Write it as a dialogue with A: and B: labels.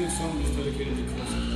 A: This song is dedicated to